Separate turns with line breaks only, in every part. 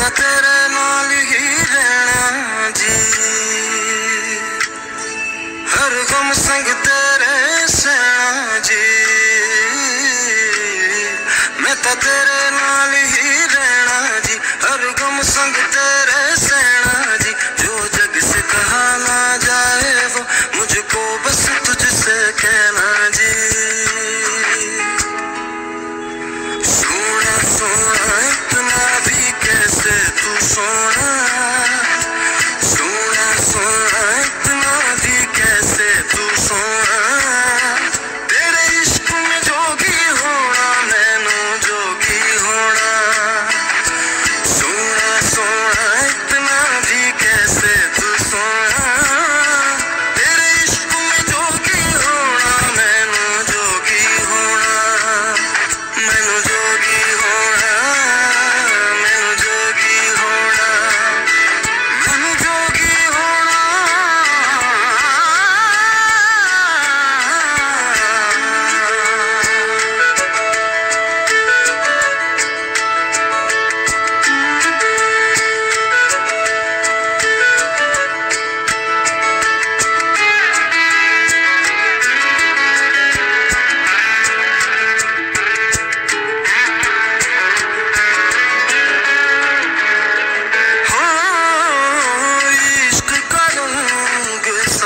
رے نال ہی رین جی ہر گم سنگ ترے سینا جی میں تو ہی رین جی ہر گم سنگ تیرے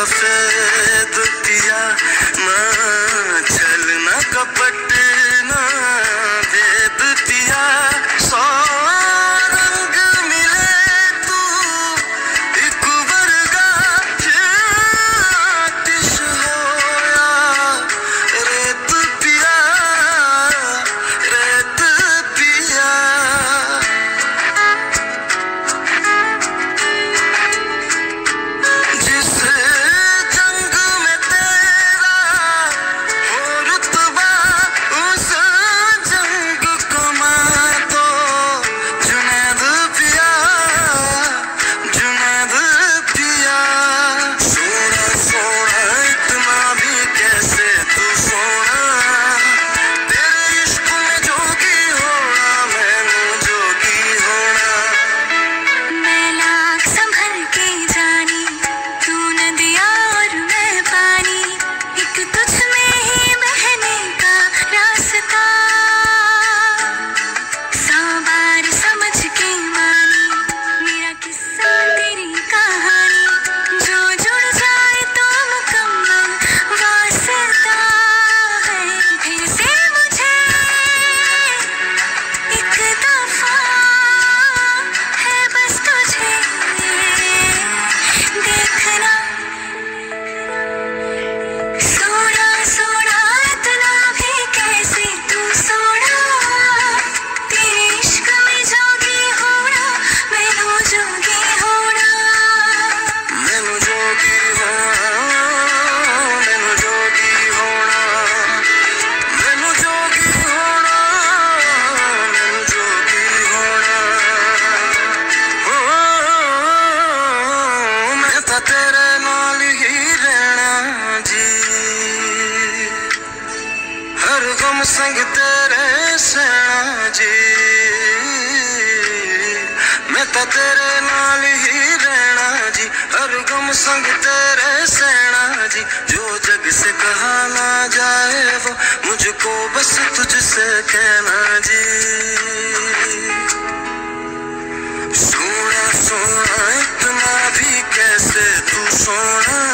سفید کیا ماں چھلنا کپٹ سنگ تیرے سیڑا جی۔ میں تو تیرے نال ہی رہنا جی۔ ار گم سنگ تیرے سیڑا جی۔ جو جگ سے کہانا جائے وہ مجھ کو بس تجھ سے کہنا جی۔ سونا سونا، اتنا بھی کیسے تو سونا؟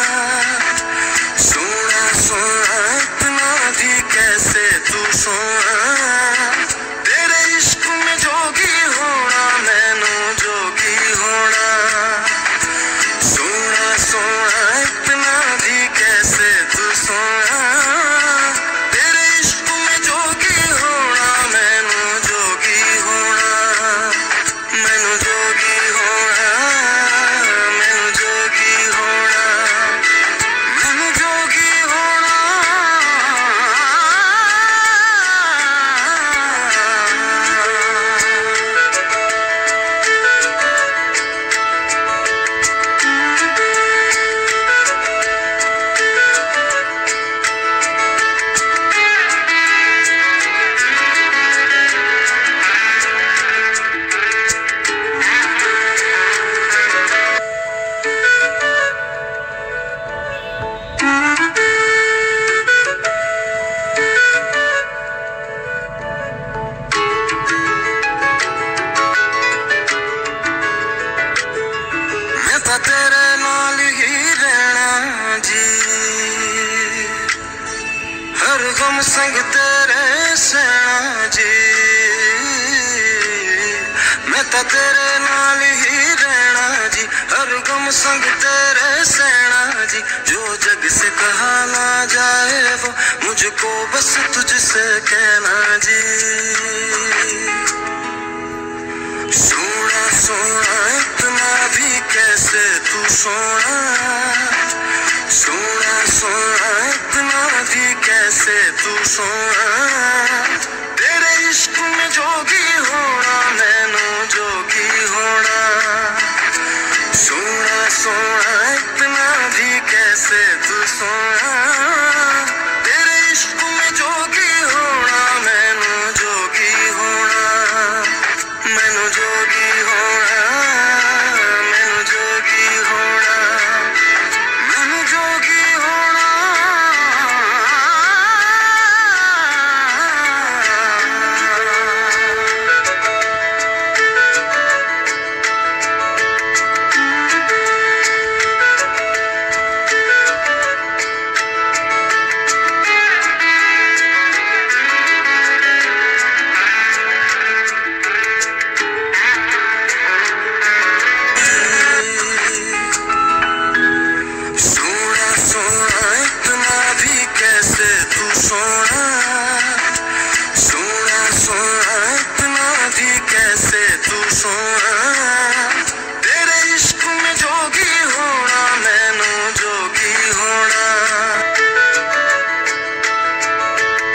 تیرے نال ہی رہنا جی ہر غم سنگ تیرے سینا جی میں تا تیرے نال ہی رہنا جی ہر غم سنگ تیرے سینا جی جو جگ سے کہا نہ جائے وہ مجھ کو بس تجھ سے کہنا جی سونا سونا سے تو سونا تیرے عشق میں جوگی ہونا، میں نو جوگی ہونا۔ سونا سونا، اتنا بھی کیسے تو سونا؟ soon.